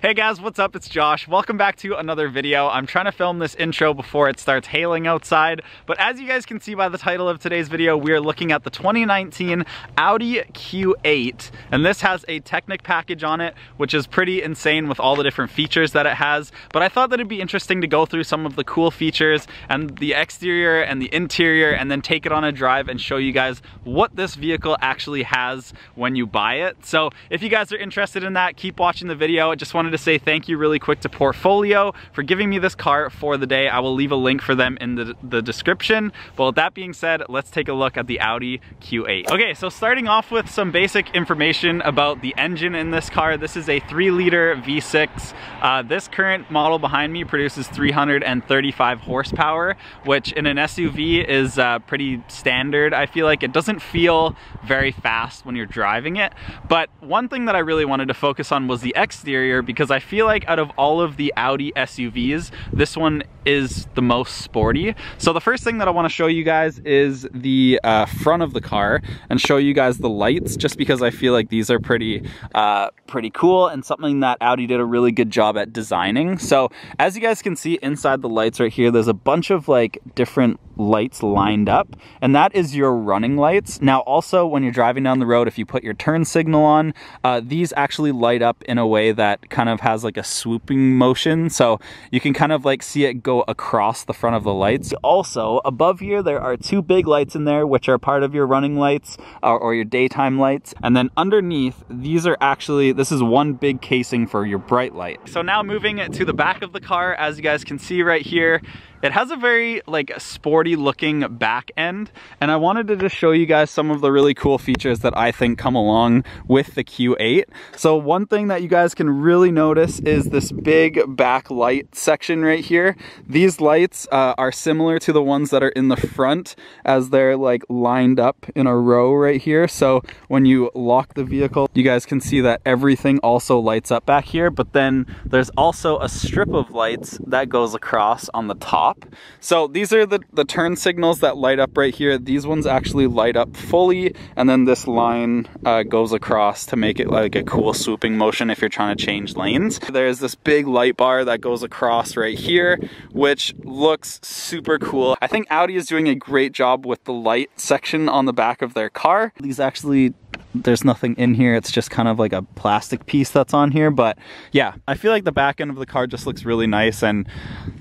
Hey guys, what's up? It's Josh. Welcome back to another video. I'm trying to film this intro before it starts hailing outside, but as you guys can see by the title of today's video, we are looking at the 2019 Audi Q8, and this has a Technik package on it, which is pretty insane with all the different features that it has, but I thought that it'd be interesting to go through some of the cool features and the exterior and the interior, and then take it on a drive and show you guys what this vehicle actually has when you buy it. So if you guys are interested in that, keep watching the video. I just wanted to say thank you really quick to Portfolio for giving me this car for the day. I will leave a link for them in the, the description. But with that being said, let's take a look at the Audi Q8. Okay, so starting off with some basic information about the engine in this car. This is a three liter V6. Uh, this current model behind me produces 335 horsepower, which in an SUV is uh, pretty standard. I feel like it doesn't feel very fast when you're driving it. But one thing that I really wanted to focus on was the exterior because I feel like out of all of the Audi SUVs, this one is the most sporty. So the first thing that I wanna show you guys is the uh, front of the car and show you guys the lights just because I feel like these are pretty, uh, pretty cool and something that Audi did a really good job at designing. So as you guys can see inside the lights right here, there's a bunch of like different lights lined up and that is your running lights. Now also when you're driving down the road, if you put your turn signal on, uh, these actually light up in a way that kind of has like a swooping motion. So you can kind of like see it go across the front of the lights. Also above here, there are two big lights in there, which are part of your running lights or, or your daytime lights. And then underneath, these are actually, this is one big casing for your bright light. So now moving to the back of the car, as you guys can see right here, it has a very like sporty looking back end and I wanted to just show you guys some of the really cool features that I think come along with the Q8. So one thing that you guys can really notice is this big back light section right here. These lights uh, are similar to the ones that are in the front as they're like lined up in a row right here. So when you lock the vehicle, you guys can see that everything also lights up back here, but then there's also a strip of lights that goes across on the top So these are the, the turn signals that light up right here. These ones actually light up fully and then this line uh, goes across to make it like a cool swooping motion if you're trying to change lanes. There's this big light bar that goes across right here, which looks super cool. I think Audi is doing a great job with the light section on the back of their car. These actually there's nothing in here. It's just kind of like a plastic piece that's on here. But yeah, I feel like the back end of the car just looks really nice. And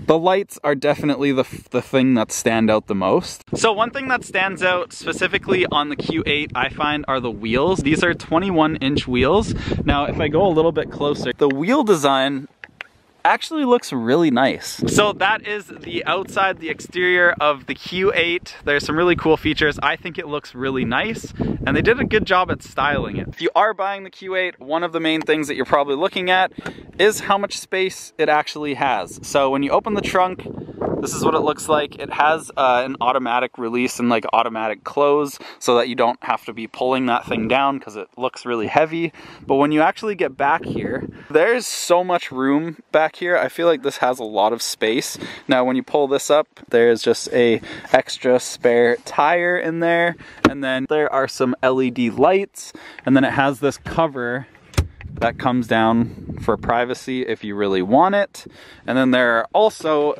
the lights are definitely the, the thing that stand out the most. So one thing that stands out specifically on the Q8 I find are the wheels. These are 21 inch wheels. Now, if I go a little bit closer, the wheel design actually looks really nice. So that is the outside, the exterior of the Q8. There's some really cool features. I think it looks really nice and they did a good job at styling it. If you are buying the Q8, one of the main things that you're probably looking at is how much space it actually has. So when you open the trunk, this is what it looks like. It has uh, an automatic release and like automatic close so that you don't have to be pulling that thing down because it looks really heavy. But when you actually get back here, there's so much room back here. I feel like this has a lot of space. Now when you pull this up, there's just a extra spare tire in there. And then there are some LED lights. And then it has this cover that comes down for privacy if you really want it. And then there are also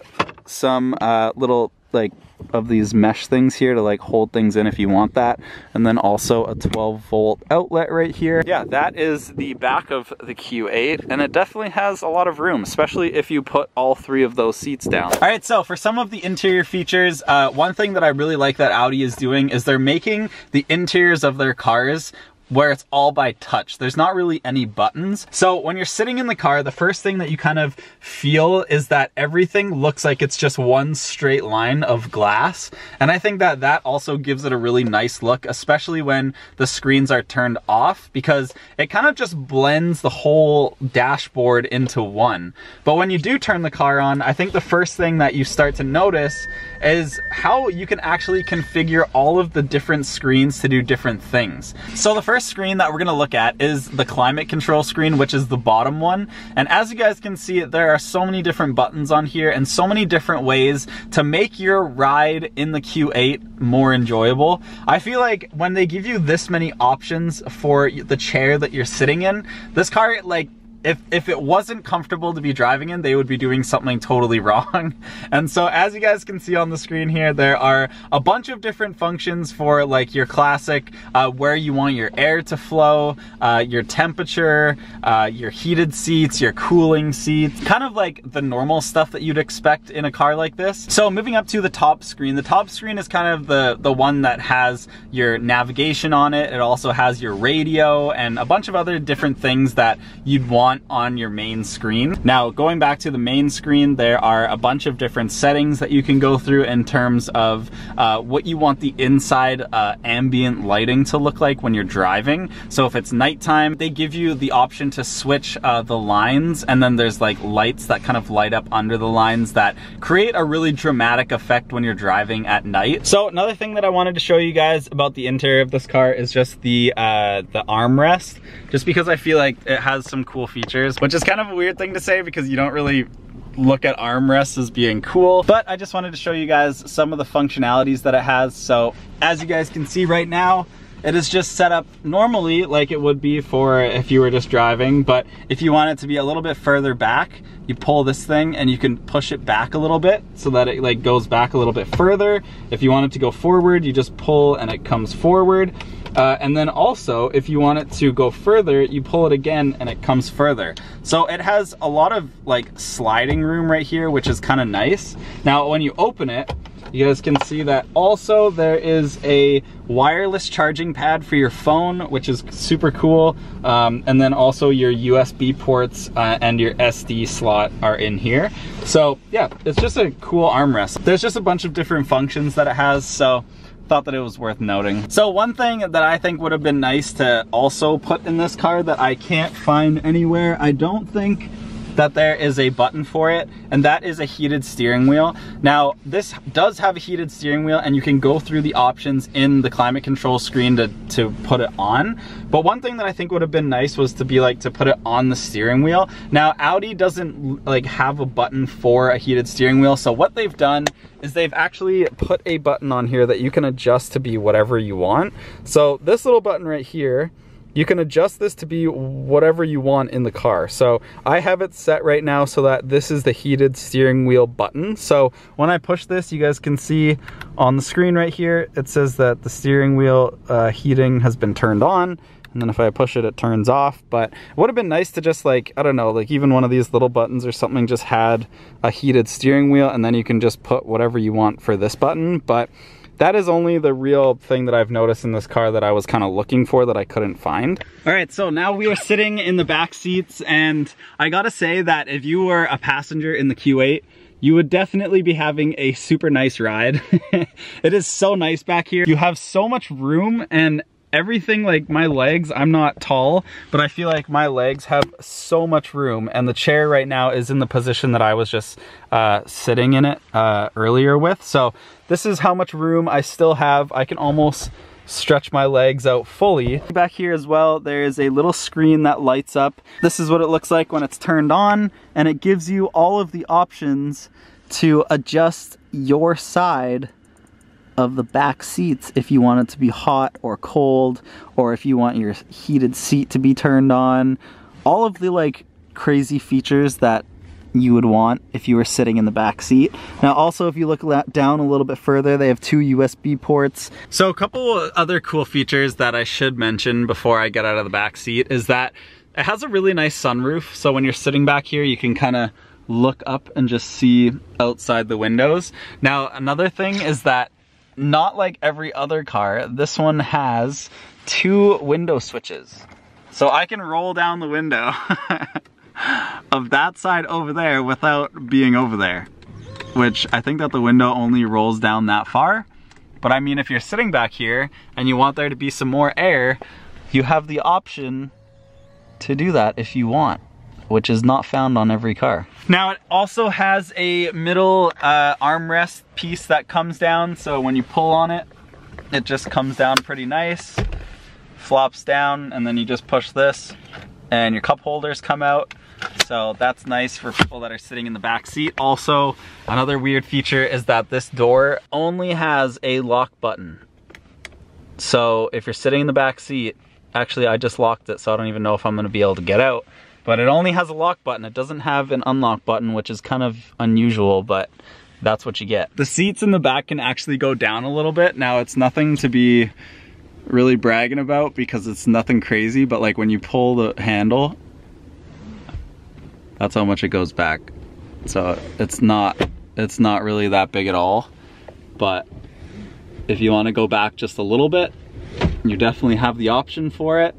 some uh, little like of these mesh things here to like hold things in if you want that. And then also a 12 volt outlet right here. Yeah that is the back of the q8 and it definitely has a lot of room especially if you put all three of those seats down. All right so for some of the interior features uh, one thing that i really like that audi is doing is they're making the interiors of their cars where it's all by touch. There's not really any buttons. So when you're sitting in the car, the first thing that you kind of feel is that everything looks like it's just one straight line of glass. And I think that that also gives it a really nice look, especially when the screens are turned off because it kind of just blends the whole dashboard into one. But when you do turn the car on, I think the first thing that you start to notice is how you can actually configure all of the different screens to do different things. So the first first screen that we're gonna look at is the climate control screen, which is the bottom one. And as you guys can see, there are so many different buttons on here and so many different ways to make your ride in the Q8 more enjoyable. I feel like when they give you this many options for the chair that you're sitting in, this car like if if it wasn't comfortable to be driving in, they would be doing something totally wrong. And so as you guys can see on the screen here, there are a bunch of different functions for like your classic, uh, where you want your air to flow, uh, your temperature, uh, your heated seats, your cooling seats, kind of like the normal stuff that you'd expect in a car like this. So moving up to the top screen, the top screen is kind of the, the one that has your navigation on it. It also has your radio and a bunch of other different things that you'd want want on your main screen. Now, going back to the main screen, there are a bunch of different settings that you can go through in terms of uh, what you want the inside uh, ambient lighting to look like when you're driving. So if it's nighttime, they give you the option to switch uh, the lines and then there's like lights that kind of light up under the lines that create a really dramatic effect when you're driving at night. So another thing that I wanted to show you guys about the interior of this car is just the, uh, the armrest, just because I feel like it has some cool features features, which is kind of a weird thing to say because you don't really look at armrests as being cool. But I just wanted to show you guys some of the functionalities that it has. So as you guys can see right now, it is just set up normally like it would be for if you were just driving, but if you want it to be a little bit further back, you pull this thing and you can push it back a little bit so that it like goes back a little bit further. If you want it to go forward, you just pull and it comes forward. Uh, and then also, if you want it to go further, you pull it again and it comes further. So it has a lot of like sliding room right here, which is kind of nice. Now, when you open it, you guys can see that also there is a wireless charging pad for your phone, which is super cool. Um, and then also your USB ports uh, and your SD slot are in here. So yeah, it's just a cool armrest. There's just a bunch of different functions that it has. So thought that it was worth noting. So one thing that I think would have been nice to also put in this car that I can't find anywhere, I don't think that there is a button for it and that is a heated steering wheel. Now this does have a heated steering wheel and you can go through the options in the climate control screen to, to put it on. But one thing that I think would have been nice was to be like to put it on the steering wheel. Now Audi doesn't like have a button for a heated steering wheel. So what they've done is they've actually put a button on here that you can adjust to be whatever you want. So this little button right here you can adjust this to be whatever you want in the car. So I have it set right now so that this is the heated steering wheel button. So when I push this, you guys can see on the screen right here, it says that the steering wheel uh, heating has been turned on. And then if I push it, it turns off. But it would have been nice to just like, I don't know, like even one of these little buttons or something just had a heated steering wheel and then you can just put whatever you want for this button. But that is only the real thing that I've noticed in this car that I was kind of looking for that I couldn't find. All right, so now we are sitting in the back seats and I gotta say that if you were a passenger in the Q8, you would definitely be having a super nice ride. it is so nice back here. You have so much room and everything like my legs i'm not tall but i feel like my legs have so much room and the chair right now is in the position that i was just uh, sitting in it uh, earlier with so this is how much room i still have i can almost stretch my legs out fully. Back here as well, there is a little screen that lights up. This is what it looks like when it's turned on, and it gives you all of the options to adjust your side of the back seats if you want it to be hot or cold or if you want your heated seat to be turned on all of the like crazy features that you would want if you were sitting in the back seat. Now also if you look down a little bit further they have two USB ports. So a couple other cool features that I should mention before I get out of the back seat is that it has a really nice sunroof so when you're sitting back here you can kind of look up and just see outside the windows. Now another thing is that not like every other car, this one has two window switches. So I can roll down the window of that side over there without being over there. Which I think that the window only rolls down that far. But I mean, if you're sitting back here and you want there to be some more air, you have the option to do that if you want which is not found on every car. Now it also has a middle uh, armrest piece that comes down, so when you pull on it, it just comes down pretty nice, flops down, and then you just push this, and your cup holders come out. So that's nice for people that are sitting in the back seat. Also, another weird feature is that this door only has a lock button. So if you're sitting in the back seat, actually I just locked it so I don't even know if I'm gonna be able to get out but it only has a lock button. It doesn't have an unlock button, which is kind of unusual, but that's what you get. The seats in the back can actually go down a little bit. Now it's nothing to be really bragging about because it's nothing crazy, but like when you pull the handle, that's how much it goes back. So it's not, it's not really that big at all, but if you wanna go back just a little bit, you definitely have the option for it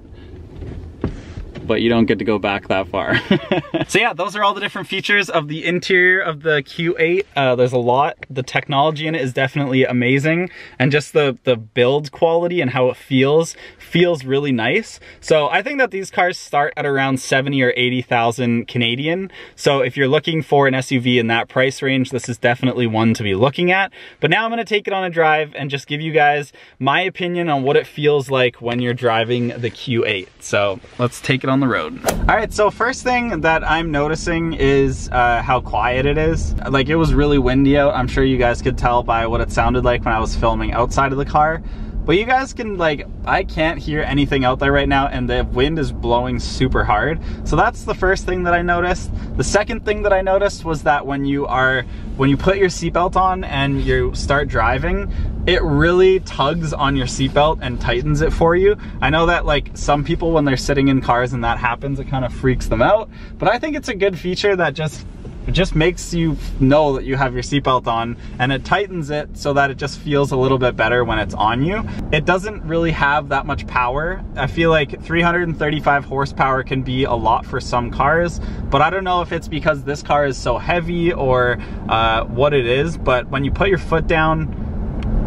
but you don't get to go back that far. so yeah, those are all the different features of the interior of the Q8. Uh, there's a lot. The technology in it is definitely amazing. And just the, the build quality and how it feels, feels really nice. So I think that these cars start at around 70 or 80,000 Canadian. So if you're looking for an SUV in that price range, this is definitely one to be looking at. But now I'm gonna take it on a drive and just give you guys my opinion on what it feels like when you're driving the Q8. So let's take it on the road. All right, so first thing that I'm noticing is uh, how quiet it is. Like it was really windy out. I'm sure you guys could tell by what it sounded like when I was filming outside of the car. But you guys can like, I can't hear anything out there right now and the wind is blowing super hard. So that's the first thing that I noticed. The second thing that I noticed was that when you are, when you put your seatbelt on and you start driving, it really tugs on your seatbelt and tightens it for you. I know that like some people when they're sitting in cars and that happens, it kind of freaks them out. But I think it's a good feature that just it just makes you know that you have your seatbelt on and it tightens it so that it just feels a little bit better when it's on you. It doesn't really have that much power. I feel like 335 horsepower can be a lot for some cars, but I don't know if it's because this car is so heavy or uh, what it is, but when you put your foot down,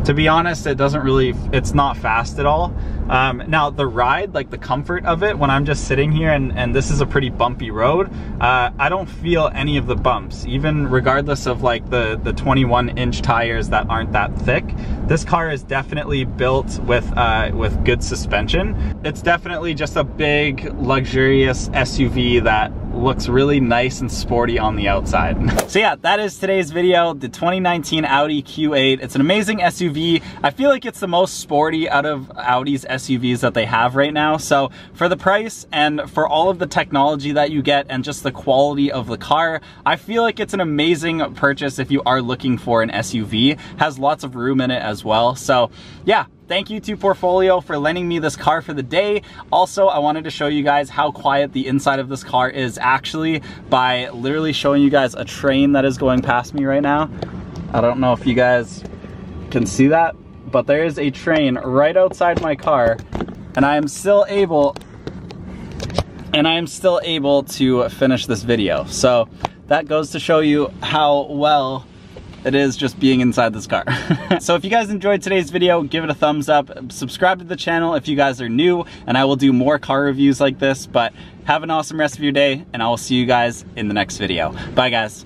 to be honest, it doesn't really, it's not fast at all. Um, now the ride, like the comfort of it, when I'm just sitting here and, and this is a pretty bumpy road, uh, I don't feel any of the bumps, even regardless of like the, the 21 inch tires that aren't that thick. This car is definitely built with, uh, with good suspension. It's definitely just a big, luxurious SUV that looks really nice and sporty on the outside. so yeah, that is today's video, the 2019 Audi Q8. It's an amazing SUV. I feel like it's the most sporty out of Audi's SUVs that they have right now. So for the price and for all of the technology that you get and just the quality of the car, I feel like it's an amazing purchase if you are looking for an SUV. Has lots of room in it as well. So yeah, Thank you to Portfolio for lending me this car for the day. Also, I wanted to show you guys how quiet the inside of this car is actually by literally showing you guys a train that is going past me right now. I don't know if you guys can see that, but there is a train right outside my car and I am still able and I am still able to finish this video. So that goes to show you how well it is just being inside this car. so if you guys enjoyed today's video, give it a thumbs up, subscribe to the channel if you guys are new, and I will do more car reviews like this, but have an awesome rest of your day, and I will see you guys in the next video. Bye guys.